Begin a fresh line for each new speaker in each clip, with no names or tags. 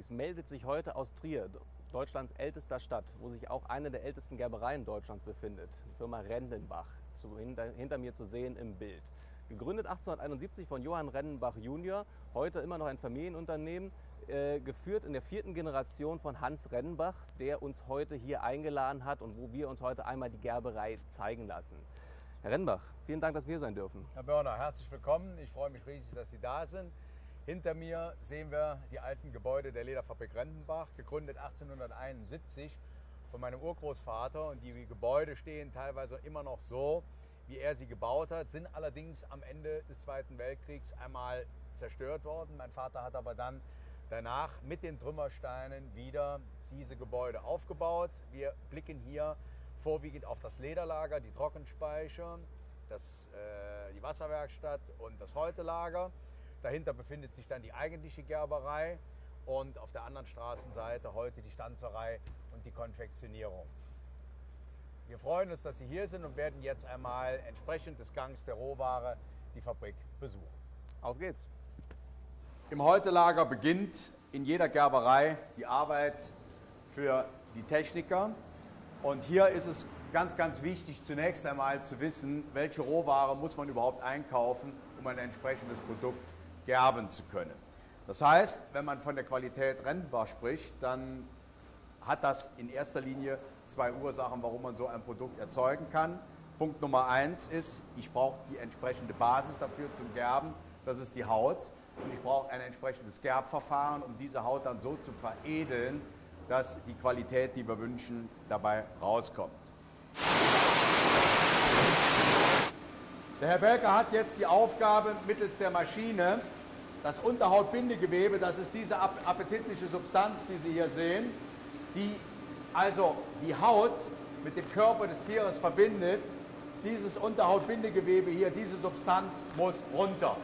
Unterwegs meldet sich heute aus Trier, Deutschlands ältester Stadt, wo sich auch eine der ältesten Gerbereien Deutschlands befindet, die Firma Rendenbach, zu, hinter, hinter mir zu sehen im Bild. Gegründet 1871 von Johann Rendenbach Junior, heute immer noch ein Familienunternehmen, äh, geführt in der vierten Generation von Hans Rendenbach, der uns heute hier eingeladen hat und wo wir uns heute einmal die Gerberei zeigen lassen. Herr Rendenbach, vielen Dank, dass wir hier sein dürfen.
Herr Börner, herzlich willkommen. Ich freue mich riesig, dass Sie da sind. Hinter mir sehen wir die alten Gebäude der Lederfabrik Rendenbach, gegründet 1871 von meinem Urgroßvater. Und die Gebäude stehen teilweise immer noch so, wie er sie gebaut hat, sind allerdings am Ende des Zweiten Weltkriegs einmal zerstört worden. Mein Vater hat aber dann danach mit den Trümmersteinen wieder diese Gebäude aufgebaut. Wir blicken hier vorwiegend auf das Lederlager, die Trockenspeicher, das, äh, die Wasserwerkstatt und das Häutelager. Dahinter befindet sich dann die eigentliche Gerberei und auf der anderen Straßenseite heute die Stanzerei und die Konfektionierung. Wir freuen uns, dass Sie hier sind und werden jetzt einmal entsprechend des Gangs der Rohware die Fabrik besuchen.
Auf geht's!
Im Häutelager beginnt in jeder Gerberei die Arbeit für die Techniker. Und hier ist es ganz, ganz wichtig, zunächst einmal zu wissen, welche Rohware muss man überhaupt einkaufen, um ein entsprechendes Produkt gerben zu können. Das heißt, wenn man von der Qualität rennbar spricht, dann hat das in erster Linie zwei Ursachen, warum man so ein Produkt erzeugen kann. Punkt Nummer eins ist, ich brauche die entsprechende Basis dafür zum Gerben, das ist die Haut. Und ich brauche ein entsprechendes Gerbverfahren, um diese Haut dann so zu veredeln, dass die Qualität, die wir wünschen, dabei rauskommt. Der Herr Belker hat jetzt die Aufgabe, mittels der Maschine das Unterhautbindegewebe, das ist diese appetitliche Substanz, die Sie hier sehen, die also die Haut mit dem Körper des Tieres verbindet. Dieses Unterhautbindegewebe hier, diese Substanz muss runter.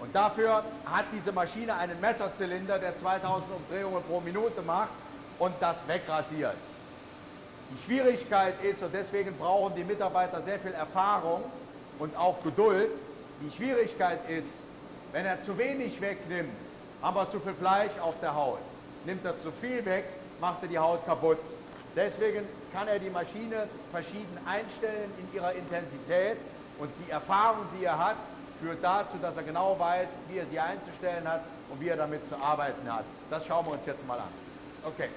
Und dafür hat diese Maschine einen Messerzylinder, der 2000 Umdrehungen pro Minute macht und das wegrasiert. Die Schwierigkeit ist, und deswegen brauchen die Mitarbeiter sehr viel Erfahrung und auch Geduld, die Schwierigkeit ist, wenn er zu wenig wegnimmt, haben wir zu viel Fleisch auf der Haut. Nimmt er zu viel weg, macht er die Haut kaputt. Deswegen kann er die Maschine verschieden einstellen in ihrer Intensität und die Erfahrung, die er hat, führt dazu, dass er genau weiß, wie er sie einzustellen hat und wie er damit zu arbeiten hat. Das schauen wir uns jetzt mal an. Okay.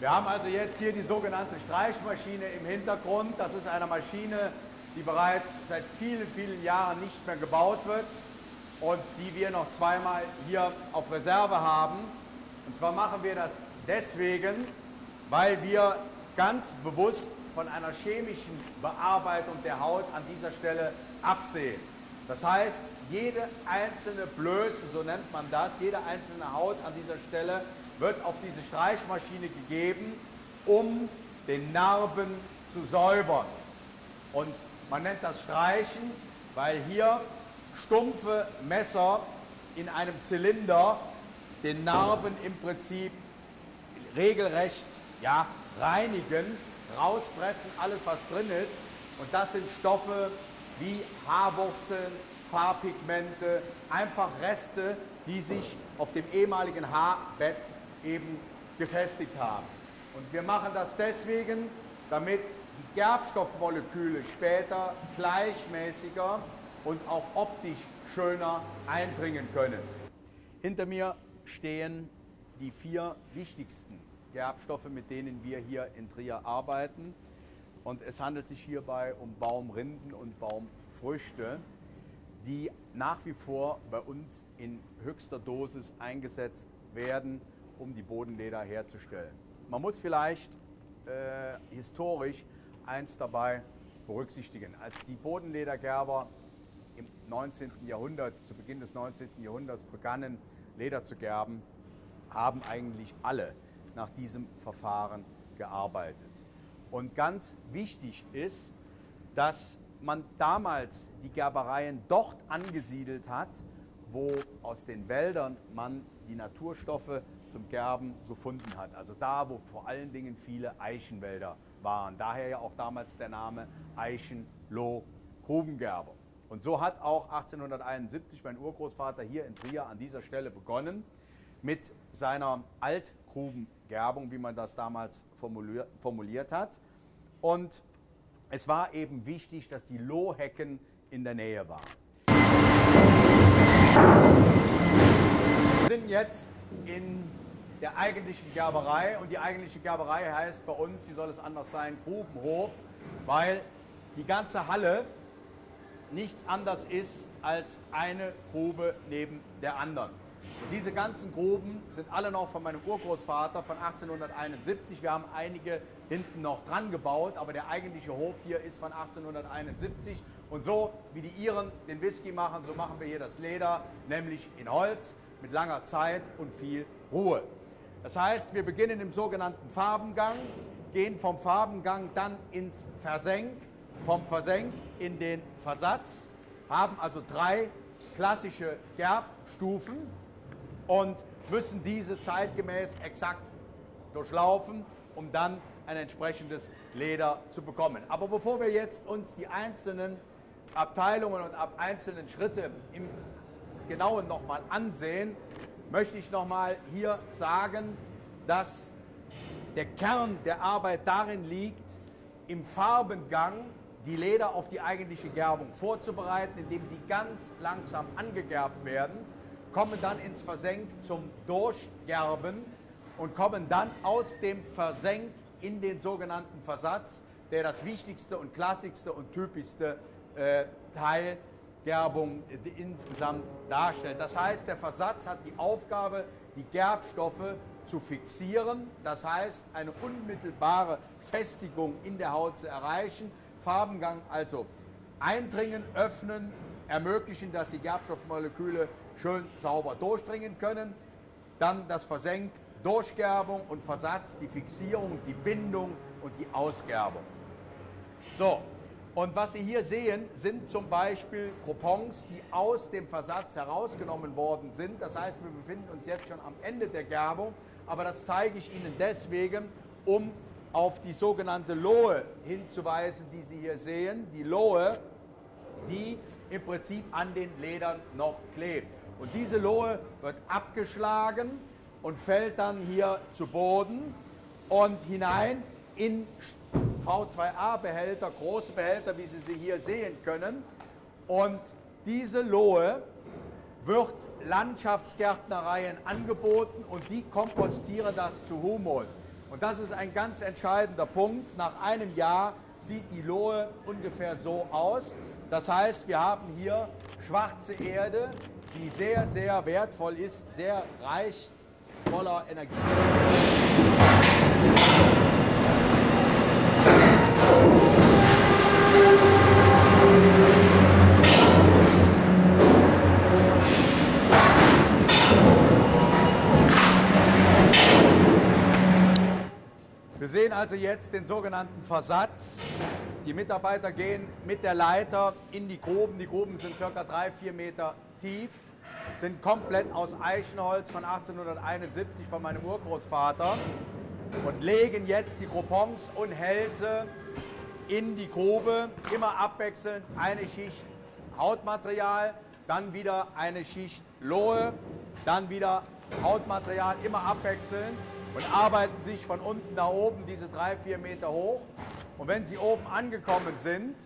Wir haben also jetzt hier die sogenannte Streichmaschine im Hintergrund. Das ist eine Maschine, die bereits seit vielen, vielen Jahren nicht mehr gebaut wird und die wir noch zweimal hier auf Reserve haben. Und zwar machen wir das deswegen, weil wir ganz bewusst von einer chemischen Bearbeitung der Haut an dieser Stelle absehen. Das heißt, jede einzelne Blöße, so nennt man das, jede einzelne Haut an dieser Stelle wird auf diese Streichmaschine gegeben, um den Narben zu säubern. Und man nennt das Streichen, weil hier stumpfe Messer in einem Zylinder den Narben im Prinzip regelrecht ja, reinigen, rauspressen, alles was drin ist. Und das sind Stoffe wie Haarwurzeln, Farbpigmente, einfach Reste, die sich auf dem ehemaligen Haarbett eben gefestigt haben. Und wir machen das deswegen, damit die Gerbstoffmoleküle später gleichmäßiger und auch optisch schöner eindringen können. Hinter mir stehen die vier wichtigsten Gerbstoffe, mit denen wir hier in Trier arbeiten. Und es handelt sich hierbei um Baumrinden und Baumfrüchte, die nach wie vor bei uns in höchster Dosis eingesetzt werden, um die Bodenleder herzustellen. Man muss vielleicht äh, historisch eins dabei berücksichtigen. Als die Bodenledergerber im 19. Jahrhundert, zu Beginn des 19. Jahrhunderts begannen, Leder zu gerben, haben eigentlich alle nach diesem Verfahren gearbeitet. Und ganz wichtig ist, dass man damals die Gerbereien dort angesiedelt hat, wo aus den Wäldern man die Naturstoffe zum Gerben gefunden hat. Also da, wo vor allen Dingen viele Eichenwälder waren. Daher ja auch damals der Name Eichenloh-Grubengerber. Und so hat auch 1871 mein Urgroßvater hier in Trier an dieser Stelle begonnen mit seiner Altgrubengerbung, wie man das damals formuliert hat. Und es war eben wichtig, dass die Lohhecken in der Nähe waren. Wir sind jetzt in der eigentlichen Gerberei und die eigentliche Gerberei heißt bei uns, wie soll es anders sein, Grubenhof, weil die ganze Halle nichts anders ist als eine Grube neben der anderen. Und diese ganzen Gruben sind alle noch von meinem Urgroßvater von 1871. Wir haben einige hinten noch dran gebaut, aber der eigentliche Hof hier ist von 1871. Und so wie die Iren den Whisky machen, so machen wir hier das Leder, nämlich in Holz mit langer Zeit und viel Ruhe. Das heißt, wir beginnen im sogenannten Farbengang, gehen vom Farbengang dann ins Versenk, vom Versenk in den Versatz, haben also drei klassische Gerbstufen und müssen diese zeitgemäß exakt durchlaufen, um dann ein entsprechendes Leder zu bekommen. Aber bevor wir jetzt uns die einzelnen Abteilungen und ab einzelnen Schritte im Genauen nochmal ansehen, möchte ich nochmal hier sagen, dass der Kern der Arbeit darin liegt, im Farbengang die Leder auf die eigentliche Gerbung vorzubereiten, indem sie ganz langsam angegerbt werden, kommen dann ins Versenk zum Durchgerben und kommen dann aus dem Versenk in den sogenannten Versatz, der das wichtigste und klassigste und typischste äh, Teil Gerbung äh, insgesamt darstellt. Das heißt, der Versatz hat die Aufgabe, die Gerbstoffe zu fixieren, das heißt, eine unmittelbare Festigung in der Haut zu erreichen, Farbengang also eindringen, öffnen, ermöglichen, dass die Gerbstoffmoleküle schön sauber durchdringen können. Dann das Versenk, Durchgerbung und Versatz, die Fixierung, die Bindung und die Ausgerbung. So, und was Sie hier sehen, sind zum Beispiel Coupons, die aus dem Versatz herausgenommen worden sind. Das heißt, wir befinden uns jetzt schon am Ende der Gerbung, aber das zeige ich Ihnen deswegen, um auf die sogenannte Lohe hinzuweisen, die Sie hier sehen. Die Lohe, die im Prinzip an den Ledern noch klebt. Und diese Lohe wird abgeschlagen und fällt dann hier zu Boden und hinein in V2A-Behälter, große Behälter, wie Sie sie hier sehen können. Und diese Lohe wird Landschaftsgärtnereien angeboten und die kompostieren das zu Humus. Und das ist ein ganz entscheidender Punkt. Nach einem Jahr sieht die Lohe ungefähr so aus. Das heißt, wir haben hier schwarze Erde, die sehr, sehr wertvoll ist, sehr reich voller Energie. Wir sehen also jetzt den sogenannten Versatz. Die Mitarbeiter gehen mit der Leiter in die Gruben. Die Gruben sind ca. 3, 4 Meter tief, sind komplett aus Eichenholz von 1871 von meinem Urgroßvater und legen jetzt die Coupons und Hälse in die Grube, immer abwechselnd eine Schicht Hautmaterial, dann wieder eine Schicht Lohe, dann wieder Hautmaterial, immer abwechselnd und arbeiten sich von unten nach oben diese drei, vier Meter hoch. Und wenn sie oben angekommen sind,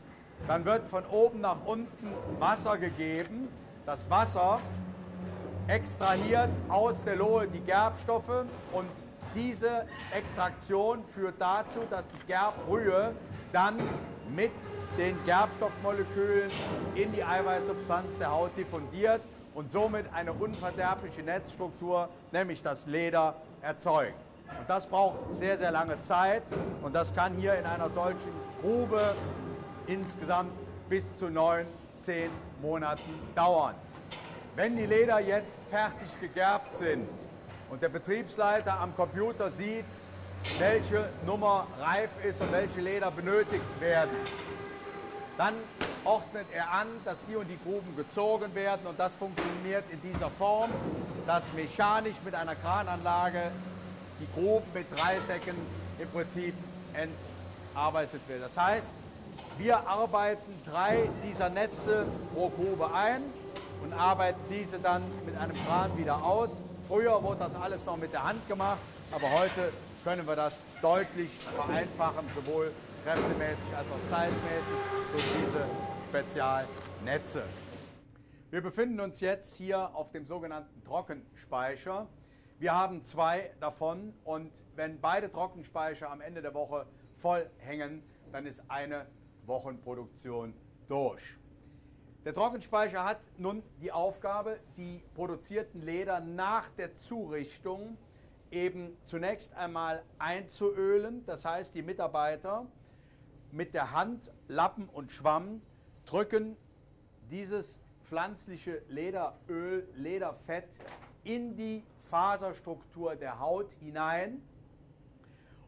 dann wird von oben nach unten Wasser gegeben. Das Wasser extrahiert aus der Lohe die Gerbstoffe und diese Extraktion führt dazu, dass die Gerbbrühe dann mit den Gerbstoffmolekülen in die Eiweißsubstanz der Haut diffundiert und somit eine unverderbliche Netzstruktur, nämlich das Leder, erzeugt. Und das braucht sehr, sehr lange Zeit und das kann hier in einer solchen Grube insgesamt bis zu neun, zehn Monaten dauern. Wenn die Leder jetzt fertig gegerbt sind und der Betriebsleiter am Computer sieht, welche Nummer reif ist und welche Leder benötigt werden, dann ordnet er an, dass die und die Gruben gezogen werden und das funktioniert in dieser Form, dass mechanisch mit einer Krananlage die Gruben mit drei Säcken im Prinzip entarbeitet wird. Das heißt, Wir arbeiten drei dieser Netze pro Grube ein und arbeiten diese dann mit einem Kran wieder aus. Früher wurde das alles noch mit der Hand gemacht, aber heute können wir das deutlich vereinfachen, sowohl kräftemäßig als auch zeitmäßig durch diese Spezialnetze. Wir befinden uns jetzt hier auf dem sogenannten Trockenspeicher. Wir haben zwei davon und wenn beide Trockenspeicher am Ende der Woche voll hängen, dann ist eine Wochenproduktion durch. Der Trockenspeicher hat nun die Aufgabe, die produzierten Leder nach der Zurichtung eben zunächst einmal einzuölen. Das heißt, die Mitarbeiter mit der Hand, Lappen und Schwamm drücken dieses pflanzliche Lederöl, Lederfett in die Faserstruktur der Haut hinein.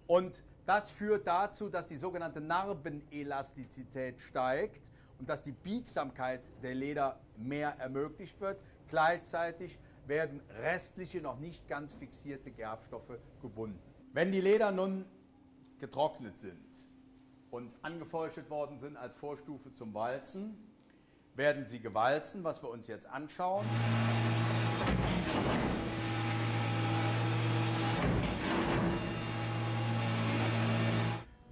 Und das führt dazu, dass die sogenannte Narbenelastizität steigt und dass die Biegsamkeit der Leder mehr ermöglicht wird. Gleichzeitig werden restliche, noch nicht ganz fixierte Gerbstoffe gebunden. Wenn die Leder nun getrocknet sind und angefeuchtet worden sind als Vorstufe zum Walzen, werden sie gewalzen, was wir uns jetzt anschauen.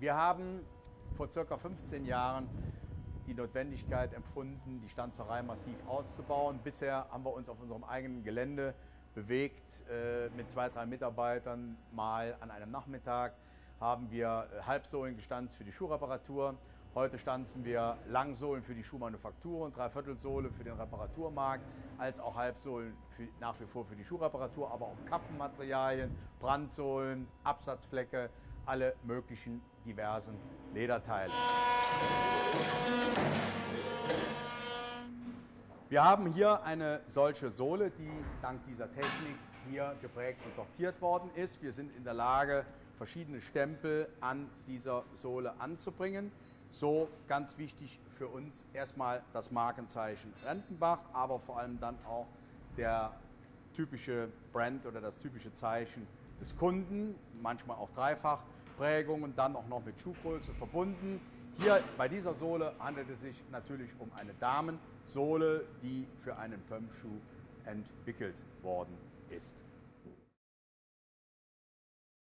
Wir haben vor circa 15 Jahren die Notwendigkeit empfunden, die Stanzerei massiv auszubauen. Bisher haben wir uns auf unserem eigenen Gelände bewegt äh, mit zwei, drei Mitarbeitern. Mal an einem Nachmittag haben wir äh, Halbsohlen gestanzt für die Schuhreparatur. Heute stanzen wir Langsohlen für die Schuhmanufaktur und Dreiviertelsohle für den Reparaturmarkt, als auch Halbsohlen für, nach wie vor für die Schuhreparatur, aber auch Kappenmaterialien, Brandsohlen, Absatzflecke, alle möglichen diversen Lederteile. Wir haben hier eine solche Sohle, die dank dieser Technik hier geprägt und sortiert worden ist. Wir sind in der Lage, verschiedene Stempel an dieser Sohle anzubringen. So ganz wichtig für uns erstmal das Markenzeichen Rentenbach, aber vor allem dann auch der typische Brand oder das typische Zeichen des Kunden, manchmal auch Dreifachprägung und dann auch noch mit Schuhgröße verbunden. Hier bei dieser Sohle handelt es sich natürlich um eine Damensohle, die für einen Pömschuh entwickelt worden ist.